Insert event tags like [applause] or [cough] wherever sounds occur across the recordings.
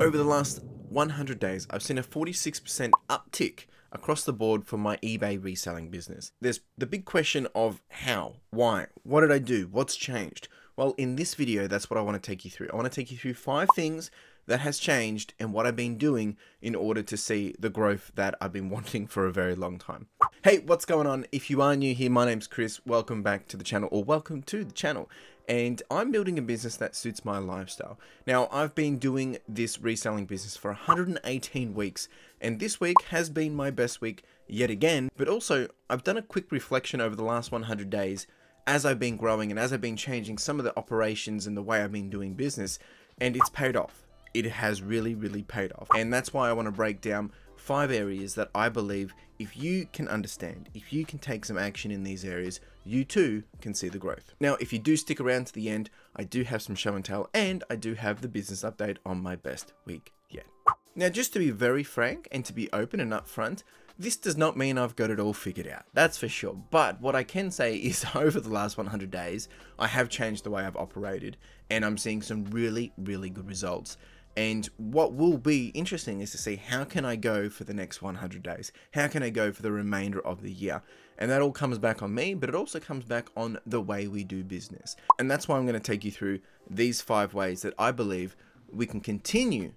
Over the last 100 days, I've seen a 46% uptick across the board for my eBay reselling business. There's the big question of how, why, what did I do, what's changed? Well, in this video, that's what I want to take you through. I want to take you through five things that has changed and what I've been doing in order to see the growth that I've been [laughs] wanting for a very long time. Hey, what's going on? If you are new here, my name's Chris. Welcome back to the channel or welcome to the channel. And I'm building a business that suits my lifestyle. Now, I've been doing this reselling business for 118 weeks, and this week has been my best week yet again. But also, I've done a quick reflection over the last 100 days as I've been growing and as I've been changing some of the operations and the way I've been doing business, and it's paid off. It has really, really paid off. And that's why I want to break down five areas that I believe if you can understand, if you can take some action in these areas, you too can see the growth. Now, if you do stick around to the end, I do have some show and tell and I do have the business update on my best week yet. Now, just to be very frank and to be open and upfront, this does not mean I've got it all figured out, that's for sure. But what I can say [laughs] is over the last 100 days, I have changed the way I've operated and I'm seeing some really, really good results. And what will be interesting is to see how can I go for the next 100 days? How can I go for the remainder of the year? And that all comes back on me, but it also comes back on the way we do business. And that's why I'm going to take you through these five ways that I believe we can continue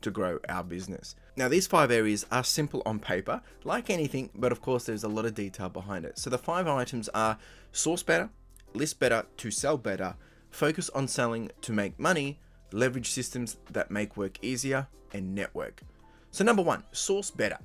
to grow our business. Now, these five areas are simple on paper, like anything, but of course, there's a lot of detail behind it. So, the five items are source better, list better to sell better, focus on selling to make money, leverage systems that make work easier, and network. So, number one, source better.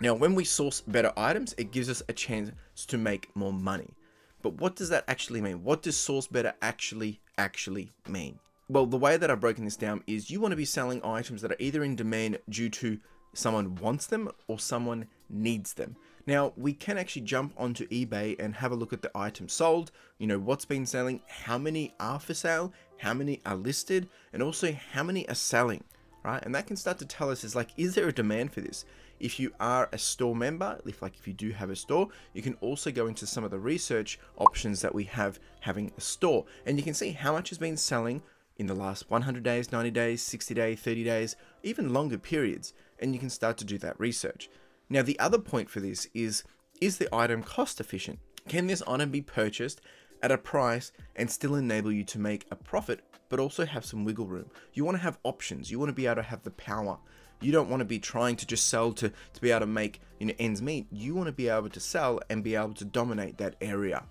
Now, when we source better items, it gives us a chance to make more money. But what does that actually mean? What does source better actually actually mean? Well, the way that I've broken this down is you want to be selling items that are either in demand due to someone wants them or someone needs them. Now, we can actually jump onto eBay and have a look at the items sold, you know, what's been selling, how many are for sale, how many are listed, and also how many are selling, right? And that can start to tell us is like, is there a demand for this? If you are a store member, if like if you do have a store, you can also go into some of the research options that we have having a store, and you can see how much has been selling in the last 100 days, 90 days, 60 days, 30 days, even longer periods, and you can start to do that research. Now, the other point for this is is the item cost efficient? Can this item be purchased at a price and still enable you to make a profit, but also have some wiggle room? You want to have options, you want to be able to have the power. You don't want to be trying to just sell to, to be able to make you know, ends meet. You want to be able to sell and be able to dominate that area.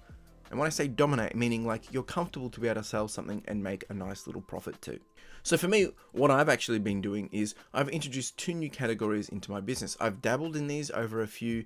And when I say dominate, meaning like you're comfortable to be able to sell something and make a nice little profit too. So for me, what I've actually been doing is I've introduced two new categories into my business. I've dabbled in these over a few,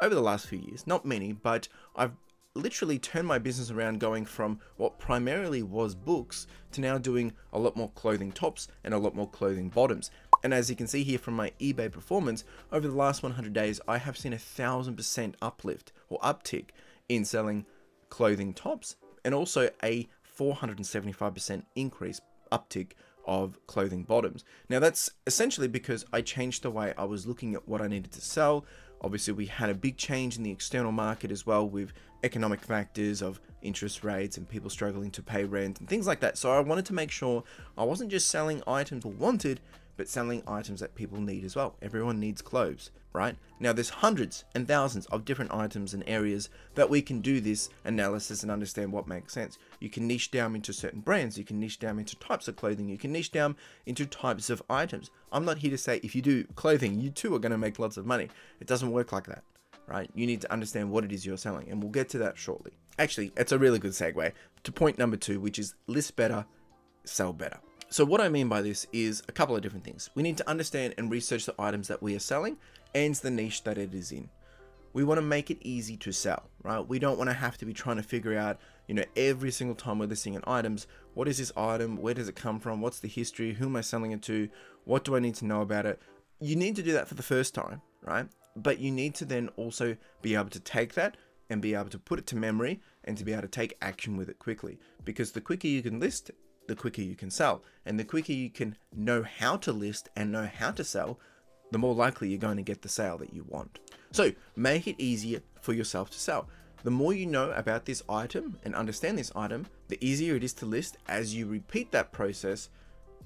over the last few years, not many, but I've literally turned my business around going from what primarily was books to now doing a lot more clothing tops and a lot more clothing bottoms. And as you can see here from my eBay performance, over the last 100 days, I have seen a thousand percent uplift or uptick in selling clothing tops and also a 475% increase uptick of clothing bottoms. Now that's essentially because I changed the way I was looking at what I needed to sell. Obviously we had a big change in the external market as well with economic factors of interest rates and people struggling to pay rent and things like that. So I wanted to make sure I wasn't just selling items wanted, but selling items that people need as well. Everyone needs clothes, right? Now there's hundreds and thousands of different items and areas that we can do this analysis and understand what makes sense. You can niche down into certain brands, you can niche down into types of clothing, you can niche down into types of items. I'm not here to say if you do clothing, you too are going to make lots of money. It doesn't work like that, right? You need to understand what it is you're selling, and we'll get to that shortly. Actually, it's a really good segue to point number two, which is list better, sell better. So what I mean by this is a couple of different things. We need to understand and research the items that we are selling and the niche that it is in. We want to make it easy to sell, right? We don't want to have to be trying to figure out, you know, every single time we're listing an items, what is this item? Where does it come from? What's the history? Who am I selling it to? What do I need to know about it? You need to do that for the first time, right? But you need to then also be able to take that and be able to put it to memory and to be able to take action with it quickly. Because the quicker you can list the quicker you can sell. And the quicker you can know how to list and know how to sell, the more likely you're going to get the sale that you want. So make it easier for yourself to sell. The more you know about this item and understand this item, the easier it is to list as you repeat that process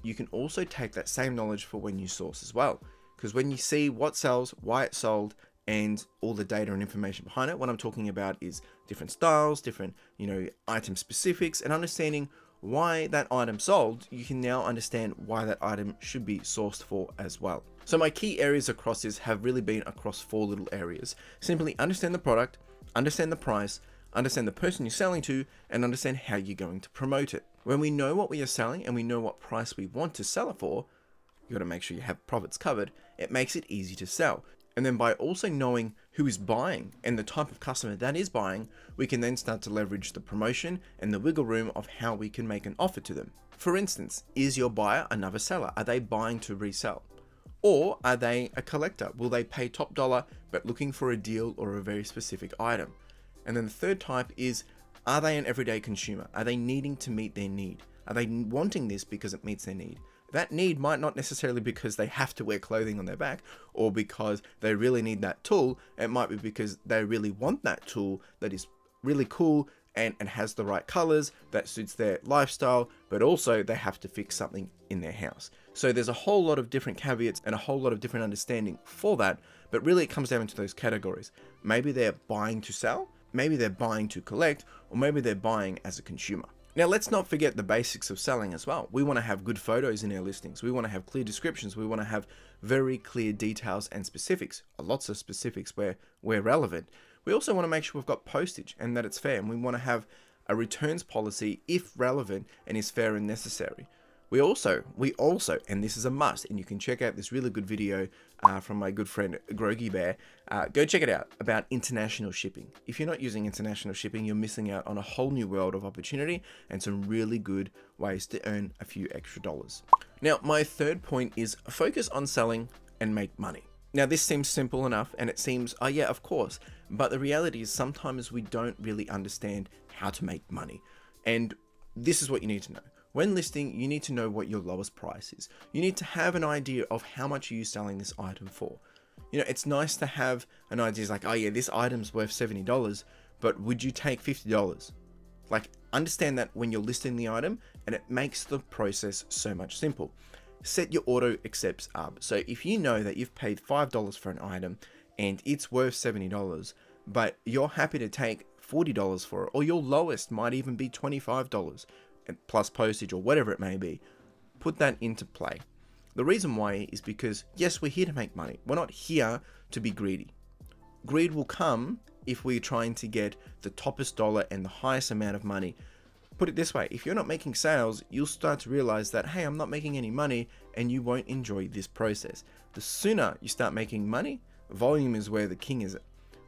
you can also take that same knowledge for when you source as well. Because when you see what sells, why it sold, and all the data and information behind it, what I'm talking about is different styles, different, you know, item specifics, and understanding why that item sold, you can now understand why that item should be sourced for as well. So my key areas across this have really been across four little areas. Simply understand the product, understand the price, understand the person you're selling to, and understand how you're going to promote it. When we know what we are selling and we know what price we want to sell it for, you got to make sure you have profits covered. It makes it easy to sell. And then by also knowing who is buying and the type of customer that is buying, we can then start to leverage the promotion and the wiggle room of how we can make an offer to them. For instance, is your buyer another seller? Are they buying to resell? Or are they a collector? Will they pay top dollar but looking for a deal or a very specific item? And then the third type is are they an everyday consumer? Are they needing to meet their need? Are they wanting this because it meets their need? That need might not necessarily because they have to wear clothing on their back or because they really need that tool. It might be because they really want that tool that is really cool and, and has the right colors that suits their lifestyle, but also they have to fix something in their house. So there's a whole lot of different caveats and a whole lot of different understanding for that, but really it comes down to those categories. Maybe they're buying to sell, maybe they're buying to collect, or maybe they're buying as a consumer. Now, let's not forget the basics of selling as well. We want to have good photos in our listings. We want to have clear descriptions. We want to have very clear details and specifics, lots of specifics where where relevant. We also want to make sure we've got postage and that it's fair. And we want to have a returns policy if relevant and is fair and necessary. We also, we also, and this is a must, and you can check out this really good video uh, from my good friend Grogi Bear. Uh, go check it out about international shipping. If you're not using international shipping, you're missing out on a whole new world of opportunity and some really good ways to earn a few extra dollars. Now, my third point is focus on selling and make money. Now, this seems simple enough, and it seems, oh yeah, of course. But the reality is sometimes we don't really understand how to make money. And this is what you need to know when listing, you need to know what your lowest price is. You need to have an idea of how much are you selling this item for. You know, it's nice to have an idea like, oh yeah, this item's worth $70, but would you take $50? Like, understand that when you're listing the item, and it makes the process so much simple. Set your auto accepts up. So if you know that you've paid $5 for an item and it's worth $70, but you're happy to take $40 for it, or your lowest might even be $25, plus postage or whatever it may be, put that into play. The reason why is because, yes, we're here to make money. We're not here to be greedy. Greed will come if we're trying to get the toppest dollar and the highest amount of money. Put it this way if you're not making sales, you'll start to realize that, hey, I'm not making any money, and you won't enjoy this process. The sooner you start making money, volume is where the king is.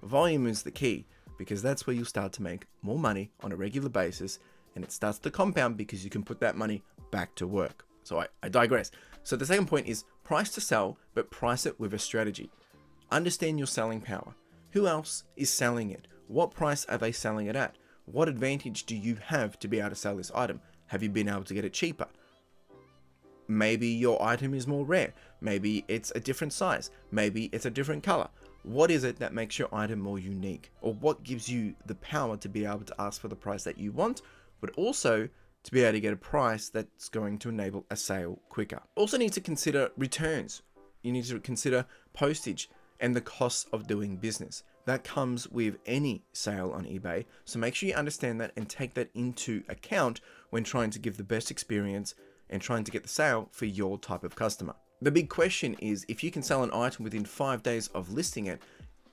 Volume is the key because that's where you'll start to make more money on a regular basis and it starts to compound because you can put that money back to work. So I, I digress. So the second point is price to sell, but price it with a strategy. Understand your selling power. Who else is selling it? What price are they selling it at? What advantage do you have to be able to sell this item? Have you been able to get it cheaper? Maybe your item is more rare. Maybe it's a different size. Maybe it's a different color. What is it that makes your item more unique? Or what gives you the power to be able to ask for the price that you want but also to be able to get a price that's going to enable a sale quicker. Also need to consider returns. You need to consider postage and the costs of doing business. That comes with any sale on eBay. So make sure you understand that and take that into account when trying to give the best experience and trying to get the sale for your type of customer. The big question is if you can sell an item within five days of listing it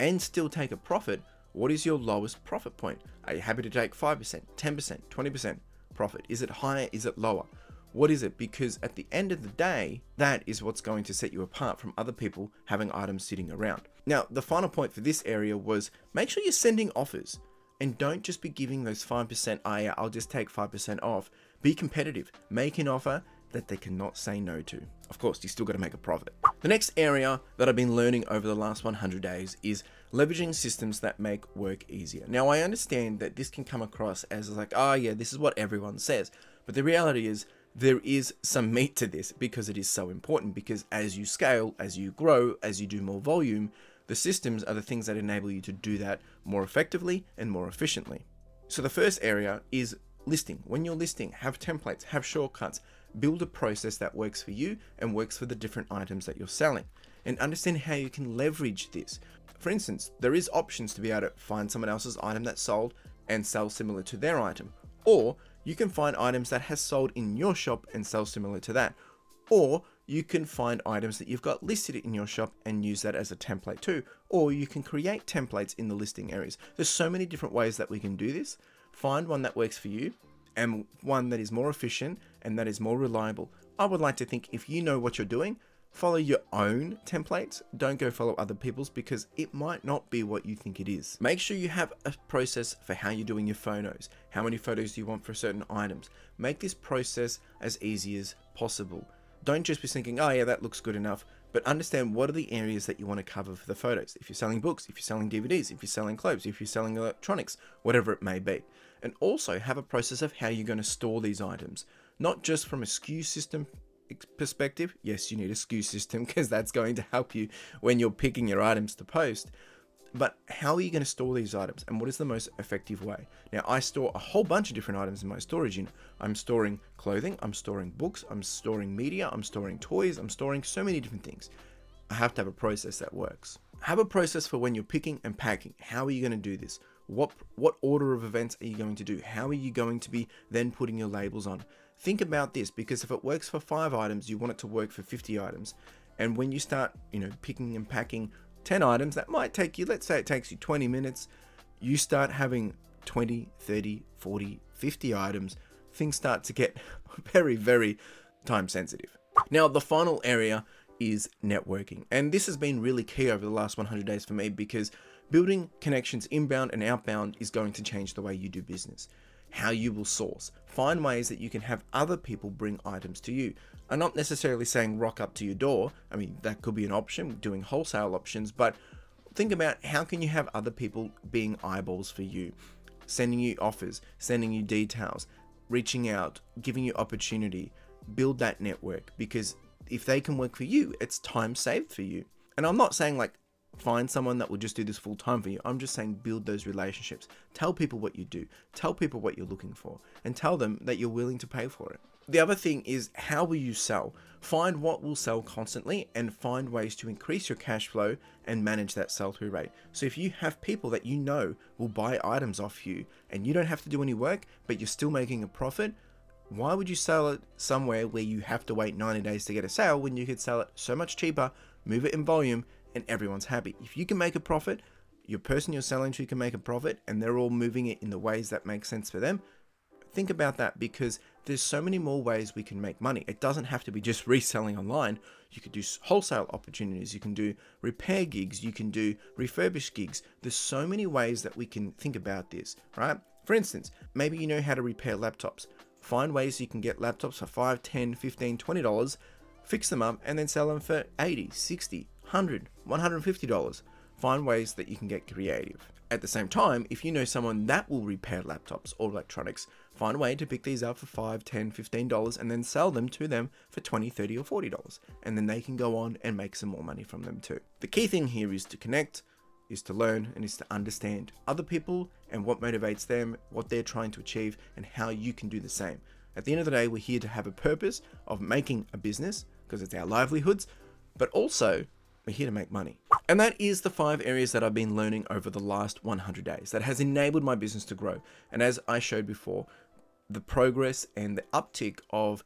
and still take a profit, what is your lowest profit point? Are you happy to take 5%, 10%, 20% profit? Is it higher? Is it lower? What is it? Because at the end of the day, that is what's going to set you apart from other people having items sitting around. Now, the final point for this area was make sure you're sending offers and don't just be giving those 5%, oh I'll just take 5% off. Be competitive. Make an offer that they cannot say no to. Of course, you still got to make a profit. The next area that I've been learning over the last 100 days is leveraging systems that make work easier. Now, I understand that this can come across as like, oh yeah, this is what everyone says. But the reality is there is some meat to this because it is so important because as you scale, as you grow, as you do more volume, the systems are the things that enable you to do that more effectively and more efficiently. So the first area is listing. When you're listing, have templates, have shortcuts, Build a process that works for you and works for the different items that you're selling. And understand how you can leverage this. For instance, there is options to be able to find someone else's item that's sold and sell similar to their item. Or you can find items that has sold in your shop and sell similar to that. Or you can find items that you've got listed in your shop and use that as a template too. Or you can create templates in the listing areas. There's so many different ways that we can do this. Find one that works for you and one that is more efficient and that is more reliable. I would like to think if you know what you're doing, follow your own templates. Don't go follow other people's because it might not be what you think it is. Make sure you have a process for how you're doing your photos. How many photos do you want for certain items? Make this process as easy as possible. Don't just be thinking, oh yeah, that looks good enough, but understand what are the areas that you want to cover for the photos. If you're selling books, if you're selling DVDs, if you're selling clothes, if you're selling electronics, whatever it may be. And also have a process of how you're going to store these items, not just from a SKU system perspective. Yes, you need a SKU system [laughs] because that's going to help you when you're picking your items to post, but how are you going to store these items and what is the most effective way? Now, I store a whole bunch of different items in my storage unit. I'm storing clothing, I'm storing books, I'm storing media, I'm storing toys, I'm storing so many different things. I have to have a process that works. Have a process for when you're picking and packing. How are you going to do this? What what order of events are you going to do? How are you going to be then putting your labels on? Think about this because if it works for 5 items, you want it to work for 50 items. And when you start, you know, picking and packing 10 items, that might take you, let's say it takes you 20 minutes, you start having 20, 30, 40, 50 items, things start to get [laughs] very, very time sensitive. Now, the final area is networking. And this has been really key over the last 100 days for me because building connections inbound and outbound is going to change the way you do business how you will source. Find ways that you can have other people bring items to you. I'm not necessarily saying rock up to your door. I mean, that could be an option, doing wholesale options, but think about how can you have other people being eyeballs for you, sending you offers, sending you details, reaching out, giving you opportunity. Build that network because if they can work for you, it's time saved for you. And I'm not saying like find someone that will just do this full time for you. I'm just saying build those relationships. Tell people what you do. Tell people what you're looking for and tell them that you're willing to pay for it. The other thing is how will you sell? Find what will sell constantly and find ways to increase your cash flow and manage that sell through rate. So if you have people that you know will buy items off you and you don't have to do any work, but you're still making a profit, why would you sell it somewhere where you have to wait 90 days to get a sale when you could sell it so much cheaper, move it in volume, and everyone's happy. If you can make a profit, your person you're selling to can make a profit, and they're all moving it in the ways that make sense for them, think about that because there's so many more ways we can make money. It doesn't have to be just [laughs] reselling online. You could do wholesale opportunities, you can do repair gigs, you can do refurbished gigs. There's so many ways that we can think about this, right? For instance, maybe you know how to repair laptops. Find ways you can get laptops for 5, 10, 15, 20 dollars, fix them up and then sell them for 80, 60, 100 $150. Find ways that you can get creative. At the same time, if you know someone that will repair laptops or electronics, find a way to pick these up for $5, $10, $15 and then sell them to them for $20, $30 or $40. And then they can go on and make some more money from them too. The key thing here is to connect, is to learn, and is to understand other people and what motivates them, what they're trying to achieve, and how you can do the same. At the end of the day, we're here to have a purpose of making a business because it's our livelihoods, but also we're here to make money. And that is the five areas that I've been learning over the last 100 days that has enabled my business to grow. And as I showed before, the progress and the uptick of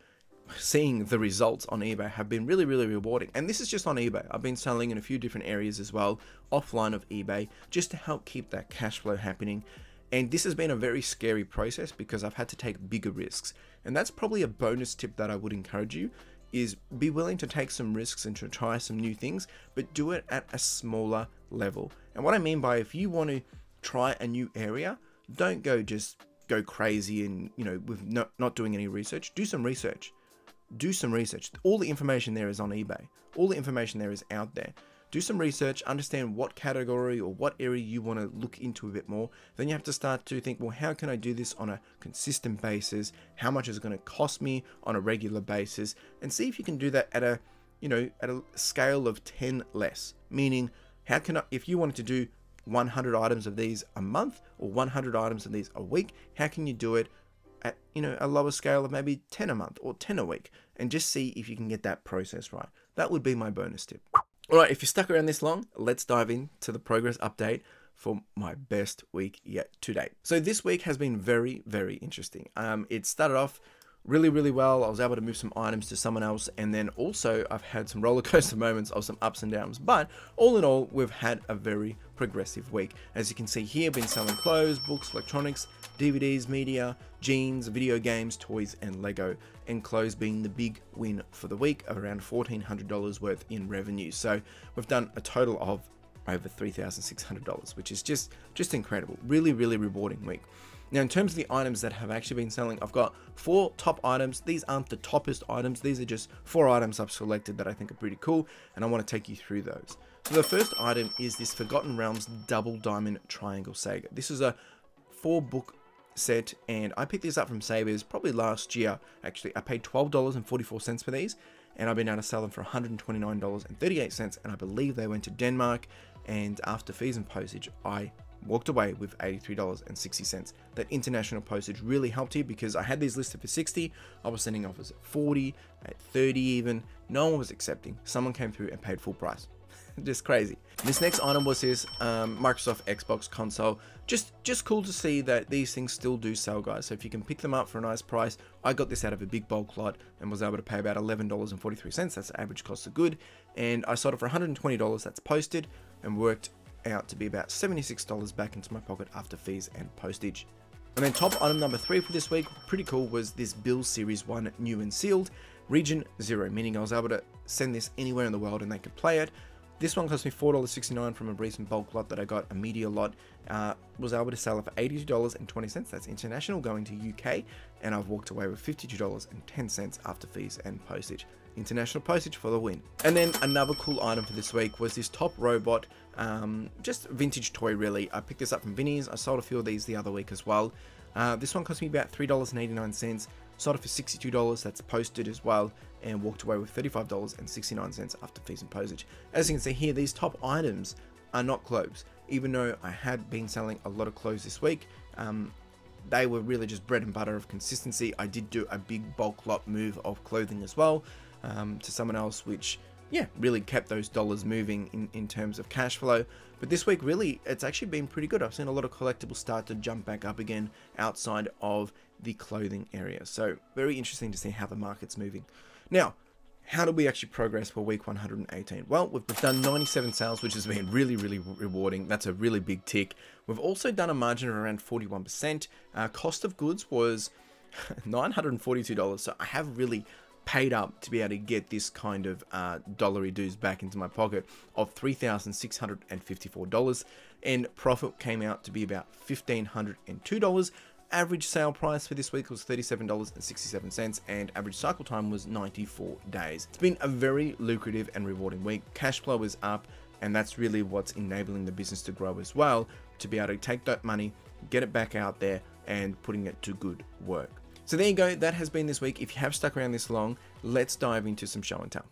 seeing the results on eBay have been really, really rewarding. And this is just on eBay. I've been selling in a few different areas as well, offline of eBay, just to help keep that cash flow happening. And this has been a very scary process because I've had to take bigger risks. And that's probably a bonus tip that I would encourage you is be willing to take some risks and to try some new things, but do it at a smaller level. And what I mean by if you want to try a new area, don't go just go crazy and you know with not, not doing any research. Do some research. Do some research. All the information there is on eBay. All the information there is out there do some research, understand what category or what area you want to look into a bit more. Then you have to start to think, well, how can I do this on a consistent basis? How much is it going to cost me on a regular basis? And see if you can do that at a, you know, at a scale of 10 less. Meaning, how can I, if you wanted to do 100 items of these a month or 100 items of these a week, how can you do it at you know a lower scale of maybe 10 a month or 10 a week and just see if you can get that process right. That would be my bonus tip. All right, if you stuck around this long, let's dive into the progress update for my best week yet to date. So this week has been very, very interesting. Um, it started off really, really well. I was able to move some items to someone else, and then also I've had some [laughs] roller coaster moments of some ups and downs. But all in all, we've had a very progressive week. As you can see here, been selling clothes, books, electronics, DVDs, media, jeans, video games, toys, and Lego. And clothes being the big win for the week of around $1,400 worth in revenue. So we've done a total of over $3,600, which is just just incredible. Really, really rewarding week. Now, in terms of the items that have actually been selling, I've got four top items. These aren't the toppest items. These are just four items I've selected that I think are pretty cool, and I want to take you through those. So the first item is this Forgotten Realms Double Diamond Triangle Saga. This is a four book set, and I picked these up from Savers probably last year. Actually, I paid $12.44 for these, and I've been able to sell them for $129.38, and I believe they went to Denmark, and after fees and postage, I walked away with $83.60. That international postage really helped here because I had these listed for 60, I was sending offers at 40, at 30 even. No one was accepting. Someone came through and paid full price. [laughs] just crazy. This next item was this um, Microsoft Xbox console. Just just cool to see that these things still do sell, guys. So if you can pick them up for a nice price, I got this out of a big bulk lot and was able to pay about $11.43. That's the average cost of good. And I sold it for $120. That's posted and worked out to be about $76 back into my pocket after fees and postage. And then top item number three for this week, pretty cool, was this Bill Series 1 new and sealed, Region Zero, meaning I was able to send this anywhere in the world and they could play it. This one cost me $4.69 from a recent bulk lot that I got, a media lot. Uh, was able to sell it for $82.20, that's international, going to UK, and I've walked away with $52.10 after fees and postage. International postage for the win. And then another cool item for this week was this top robot, um, just vintage toy really. I picked this up from Vinnie's. I sold a few of these the other week as well. Uh, this one cost me about $3.89. Sold it for $62, that's posted as well, and walked away with $35.69 after fees and postage. As you can see here, these top items are not clothes. Even though I had been selling a lot of clothes this week, um, they were really just bread and butter of consistency. I did do a big bulk lot move of clothing as well um, to someone else, which yeah, really kept those dollars moving in, in terms of cash flow. But this week, really, it's actually been pretty good. I've seen a lot of collectibles start to jump back up again outside of the clothing area. So very interesting to see how the market's moving. Now, how do we actually progress for week 118? Well, we've done 97 sales, which has been really, really rewarding. That's a really big tick. We've also done a margin of around 41%. Uh, cost of goods was [laughs] $942. So I have really paid up to be able to get this kind of uh, dollary dues back into my pocket of $3,654 and profit came out to be about $1,502 average sale price for this week was $37.67 and average cycle time was 94 days. It's been a very lucrative and rewarding week. Cash flow is up and that's really what's enabling the business to grow as well, to be able to take that money, get it back out there and putting it to good work. So there you go, that has been this week. If you have stuck around this long, let's dive into some show and tell.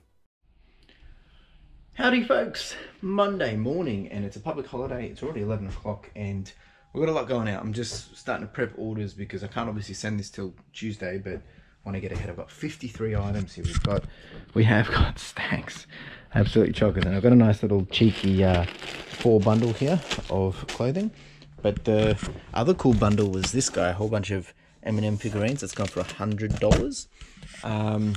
Howdy folks, Monday morning and it's a public holiday. It's already 11 o'clock and we've got a lot going out. I'm just starting to prep orders because I can't obviously send this till Tuesday, but I want to get ahead. I've got 53 items here. We've got, we have [laughs] got stacks, absolutely chockers. And I've got a nice little cheeky uh, four bundle here of clothing. But the other cool bundle was this guy, a whole bunch of M&M figurines. That's gone for a $100. Um,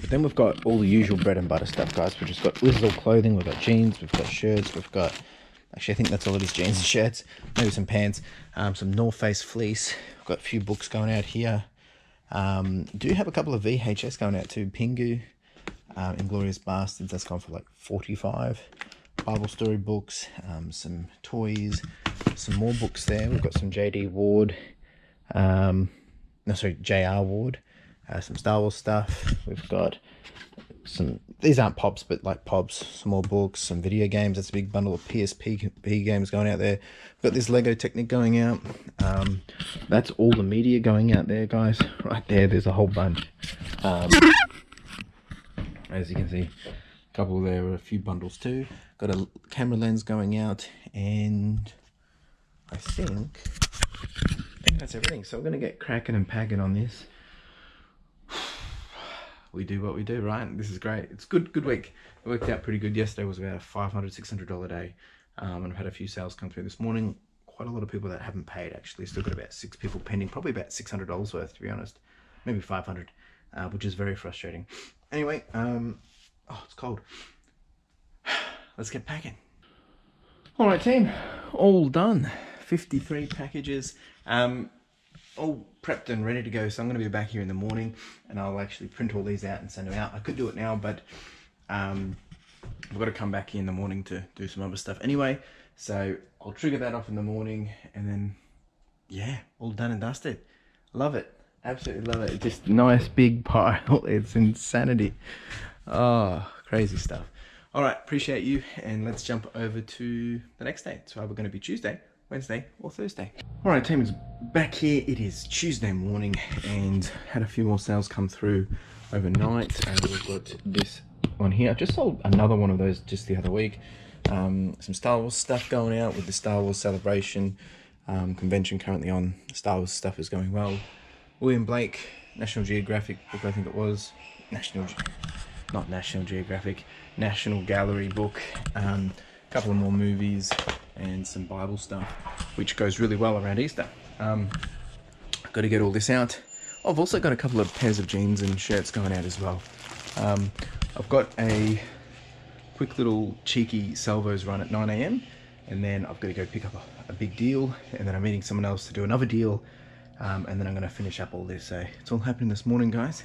but then we've got all the usual bread and butter stuff, guys. We've just got, all clothing. We've got jeans, we've got shirts, we've got Actually, I think that's all it is, jeans and shirts. Maybe some pants, um, some North Face fleece. I've got a few books going out here. Um, do have a couple of VHS going out too. Pingu, um, Inglourious Basterds, that's gone for like 45 Bible story books, um, some toys, some more books there. We've got some JD Ward, um, no, sorry, JR Ward, uh, some Star Wars stuff. We've got some these aren't pops but like pops some more books some video games. That's a big bundle of psp games going out there. Got this lego technic going out. Um, that's all the media going out there guys. Right there there's a whole bunch. Um, as you can see a couple there are a few bundles too. Got a camera lens going out and i think that's everything. So we're going to get cracking and packing on this. [sighs] We do what we do, right? This is great. It's good, good week. It worked out pretty good. Yesterday was about a $500, $600 day. Um, and I've had a few sales come through this morning. Quite a lot of people that haven't paid actually. Still got about six people pending, probably about $600 worth to be honest. Maybe 500 uh, which is very frustrating. Anyway, um, oh, it's cold. [sighs] Let's get packing. All right, team, all done. 53 packages, um, all prepped and ready to go. So I'm going to be back here in the morning and I'll actually print all these out and send them out. I could do it now, but um, I've got to come back here in the morning to do some other stuff anyway. So I'll trigger that off in the morning and then, yeah, all done and dusted. Love it. Absolutely love it. Just nice big pile. [laughs] It's insanity. Oh, crazy stuff. All right, appreciate you. And let's jump over to the next day. So we're going to be Tuesday, Wednesday, or Thursday. All right, team is back here. It is Tuesday morning and had a few more sales come through overnight. And we've got this one here. I just sold another one of those just the other week. Um, some Star Wars stuff going out with the Star Wars celebration um, convention currently on. Star Wars stuff is going well. William Blake, National Geographic book, I think it was. National, not National Geographic, National Gallery book. Um, couple of more movies and some Bible stuff, which goes really well around Easter. Um, got to get all this out. I've also got a couple of pairs of jeans and shirts going out as well. Um, I've got a quick little cheeky Salvos run at 9am and then I've got to go pick up a, a big deal and then I'm meeting someone else to do another deal um, and then I'm going to finish up all this. So it's all happening this morning, guys.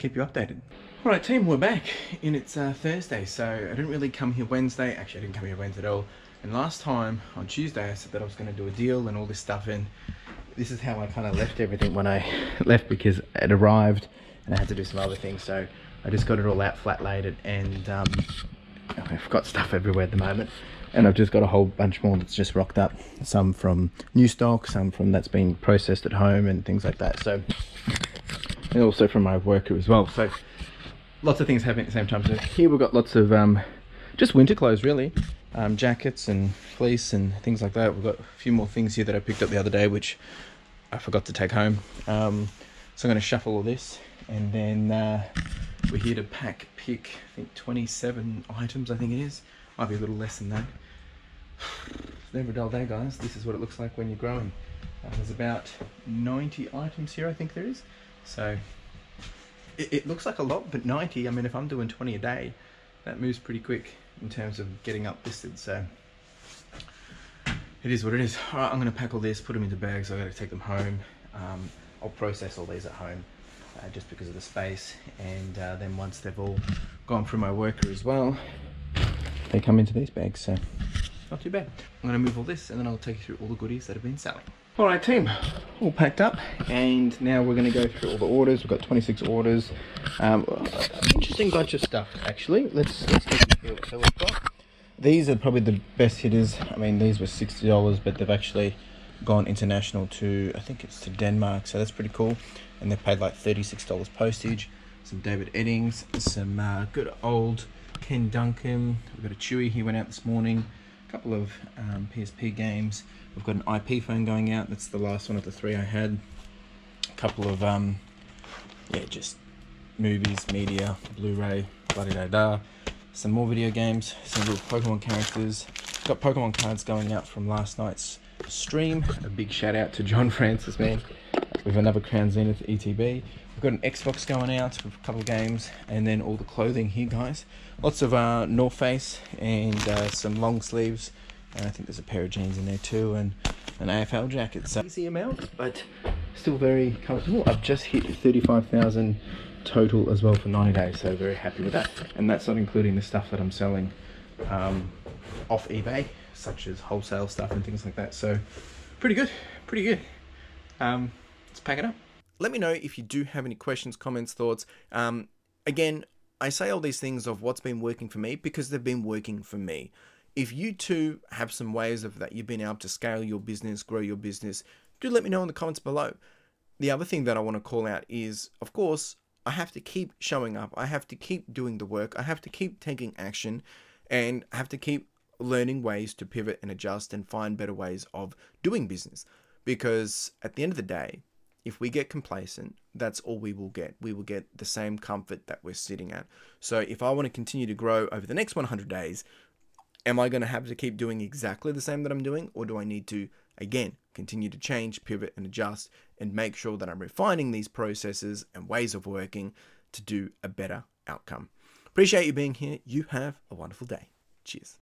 Keep you updated. All right, team, we're back, and it's uh, Thursday. So I didn't really come here Wednesday. Actually, I didn't come here Wednesday at all. And last time on Tuesday, I said that I was going to do a deal and all this stuff. And this is how I kind of left everything when I [laughs] left because it arrived and I had to do some other things. So I just got it all out flat laid it and um, I've got stuff everywhere at the moment and I've just got a whole bunch more that's just rocked up some from new stock some from that's been processed at home and things like that so and also from my worker as well so lots of things happening at the same time. So here we've got lots of um, just winter clothes really. Um, jackets and fleece and things like that. We've got a few more things here that I picked up the other day which I forgot to take home. Um, so I'm going to shuffle all this and then uh, we're here to pack pick I think 27 items I think it is. Might be a little less than that. It's [sighs] never a dull day guys. This is what it looks like when you're growing. Uh, there's about 90 items here I think there is so it, it, looks like a lot but 90 I mean if I'm doing 20 a day that moves pretty quick in terms of getting up listed so it is what it is all right I'm gonna pack all this put them into bags I gotta take them home um, I'll process all these at home uh, just because of the space and uh, then once they've all gone through my worker as well they come into these bags so not too bad. I'm going to move all this and then I'll take you through all the goodies that have been selling. Alright team, all packed up and now we're going to go through all the orders. We've got 26 orders. Um, interesting bunch of stuff actually. Let's, let's a look. So we've got, these are probably the best hitters. I mean these were $60 but they've actually gone international to, I think it's to Denmark, so that's pretty cool. And they paid like $36 postage. Some David Eddings, some uh, good old Ken Duncan. We've got a Chewy, he went out this morning a couple of um, PSP games. We've got an IP phone going out. That's the last one of the three I had. A couple of, um, yeah, just movies, media, Blu-ray, da da da. Some more video games, some little Pokemon characters. Got Pokemon cards going out from last night's stream. A big shout out to John [laughs] Francis, man. With another Crown Zenith ETB. We've got an Xbox going out with a couple of games, and then all the clothing here, guys. Lots of uh, North Face and uh, some long sleeves. And I think there's a pair of jeans in there too, and an AFL jacket. So easy amount, but still very comfortable. I've just hit 35,000 total as well for 90 days, so very happy with that. And that's not including the stuff that I'm selling um, off eBay, such as wholesale stuff and things like that. So pretty good, pretty good. Um, let's pack it up let me know if you do have any questions, comments, thoughts. Um, again, I say all these things of what's been working for me because they've been working for me. If you too have some ways of that you've been able to scale your business, grow your business, do let me know in the comments below. The other thing that I want to call out is, of course, I have to keep showing up. I have to keep doing the work. I have to keep taking action and I have to keep learning ways to pivot and adjust and find better ways of doing business. Because at the end of the day, if we get complacent, that's all we will get. We will get the same comfort that we're sitting at. So if I want to continue to grow over the next 100 days, am I going to have to keep doing exactly the same that I'm doing? Or do I need to, again, continue to change, pivot, and adjust and make sure that I'm refining these processes and ways of working to do a better outcome? Appreciate you being here. You have a wonderful day. Cheers.